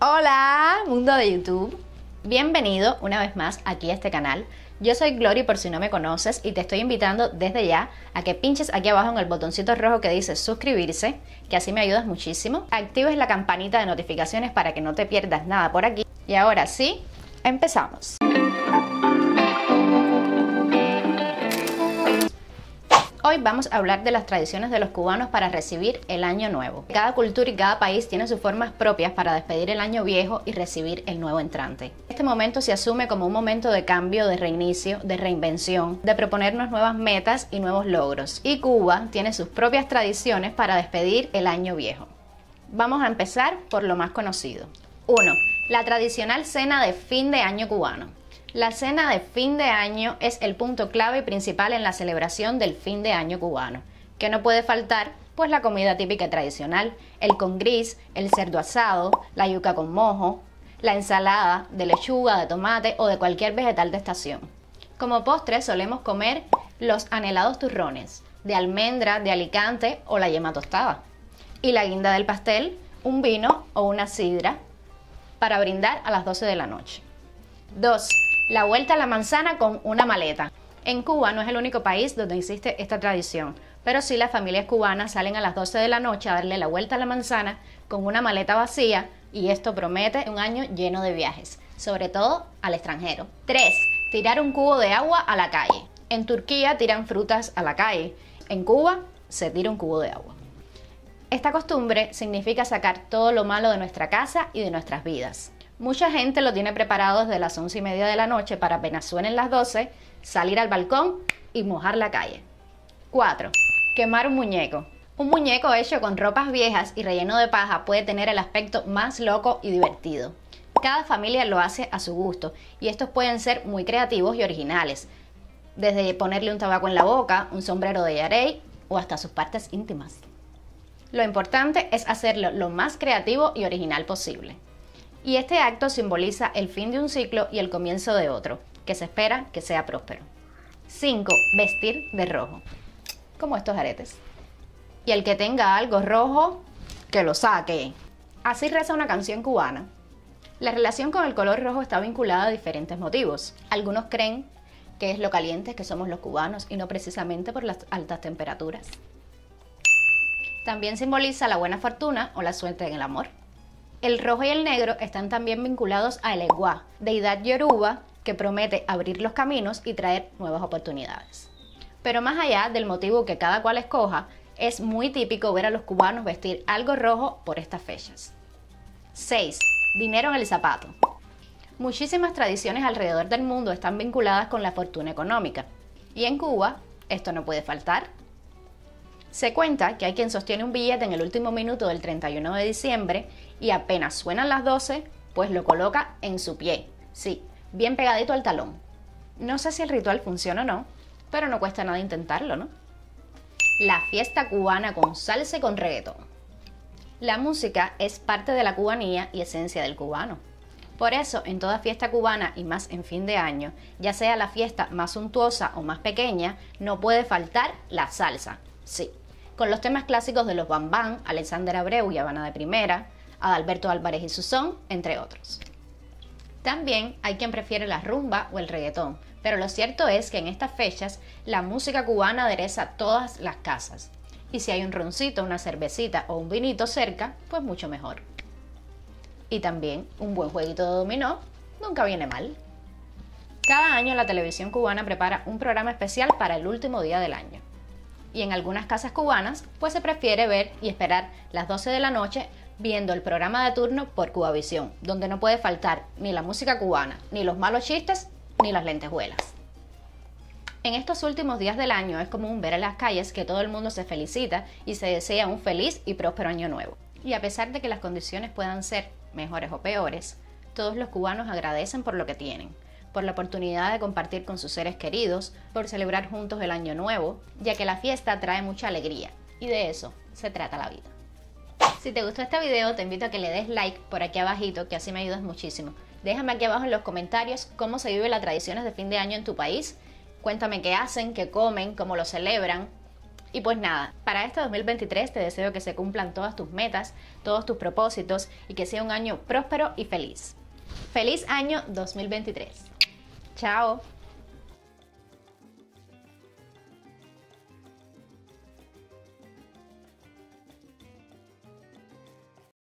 Hola, mundo de YouTube. Bienvenido una vez más aquí a este canal. Yo soy Glory por si no me conoces y te estoy invitando desde ya a que pinches aquí abajo en el botoncito rojo que dice suscribirse, que así me ayudas muchísimo. Actives la campanita de notificaciones para que no te pierdas nada por aquí. Y ahora sí, empezamos. Vamos a hablar de las tradiciones de los cubanos para recibir el año nuevo. Cada cultura y cada país tiene sus formas propias para despedir el año viejo y recibir el nuevo entrante. Este momento se asume como un momento de cambio, de reinicio, de reinvención, de proponernos nuevas metas y nuevos logros. Y Cuba tiene sus propias tradiciones para despedir el año viejo. Vamos a empezar por lo más conocido. 1. La tradicional cena de fin de año cubano. La cena de fin de año es el punto clave y principal en la celebración del fin de año cubano, que no puede faltar pues la comida típica tradicional, el con gris, el cerdo asado, la yuca con mojo, la ensalada de lechuga, de tomate o de cualquier vegetal de estación. Como postre solemos comer los anhelados turrones, de almendra, de alicante o la yema tostada. Y la guinda del pastel, un vino o una sidra para brindar a las 12 de la noche. 2 la vuelta a la manzana con una maleta. En Cuba no es el único país donde existe esta tradición, pero sí las familias cubanas salen a las 12 de la noche a darle la vuelta a la manzana con una maleta vacía y esto promete un año lleno de viajes, sobre todo al extranjero. 3. Tirar un cubo de agua a la calle. En Turquía tiran frutas a la calle. En Cuba se tira un cubo de agua. Esta costumbre significa sacar todo lo malo de nuestra casa y de nuestras vidas. Mucha gente lo tiene preparado desde las once y media de la noche para apenas suenen las 12, salir al balcón y mojar la calle. 4. Quemar un muñeco. Un muñeco hecho con ropas viejas y relleno de paja puede tener el aspecto más loco y divertido. Cada familia lo hace a su gusto y estos pueden ser muy creativos y originales, desde ponerle un tabaco en la boca, un sombrero de yarey o hasta sus partes íntimas. Lo importante es hacerlo lo más creativo y original posible y este acto simboliza el fin de un ciclo y el comienzo de otro, que se espera que sea próspero. 5. Vestir de rojo, como estos aretes. Y el que tenga algo rojo, que lo saque. Así reza una canción cubana. La relación con el color rojo está vinculada a diferentes motivos. Algunos creen que es lo calientes que somos los cubanos y no precisamente por las altas temperaturas. También simboliza la buena fortuna o la suerte en el amor. El rojo y el negro están también vinculados a El Eguá, deidad yoruba que promete abrir los caminos y traer nuevas oportunidades. Pero más allá del motivo que cada cual escoja, es muy típico ver a los cubanos vestir algo rojo por estas fechas. 6. Dinero en el zapato. Muchísimas tradiciones alrededor del mundo están vinculadas con la fortuna económica. Y en Cuba, esto no puede faltar. Se cuenta que hay quien sostiene un billete en el último minuto del 31 de diciembre y apenas suenan las 12, pues lo coloca en su pie. Sí, bien pegadito al talón. No sé si el ritual funciona o no, pero no cuesta nada intentarlo, ¿no? La fiesta cubana con salsa y con reggaetón. La música es parte de la cubanía y esencia del cubano. Por eso, en toda fiesta cubana y más en fin de año, ya sea la fiesta más suntuosa o más pequeña, no puede faltar la salsa. Sí, con los temas clásicos de los Bambán, Alexander Abreu y Habana de Primera, Adalberto Álvarez y Susón, entre otros. También hay quien prefiere la rumba o el reggaetón, pero lo cierto es que en estas fechas la música cubana adereza todas las casas. Y si hay un roncito, una cervecita o un vinito cerca, pues mucho mejor. Y también un buen jueguito de dominó nunca viene mal. Cada año la televisión cubana prepara un programa especial para el último día del año. Y en algunas casas cubanas, pues se prefiere ver y esperar las 12 de la noche viendo el programa de turno por Cubavisión, donde no puede faltar ni la música cubana, ni los malos chistes, ni las lentejuelas. En estos últimos días del año es común ver en las calles que todo el mundo se felicita y se desea un feliz y próspero año nuevo. Y a pesar de que las condiciones puedan ser mejores o peores, todos los cubanos agradecen por lo que tienen, por la oportunidad de compartir con sus seres queridos, por celebrar juntos el año nuevo, ya que la fiesta trae mucha alegría y de eso se trata la vida. Si te gustó este video, te invito a que le des like por aquí abajito, que así me ayudas muchísimo. Déjame aquí abajo en los comentarios cómo se vive las tradiciones de fin de año en tu país. Cuéntame qué hacen, qué comen, cómo lo celebran. Y pues nada, para este 2023 te deseo que se cumplan todas tus metas, todos tus propósitos y que sea un año próspero y feliz. Feliz año 2023. Chao.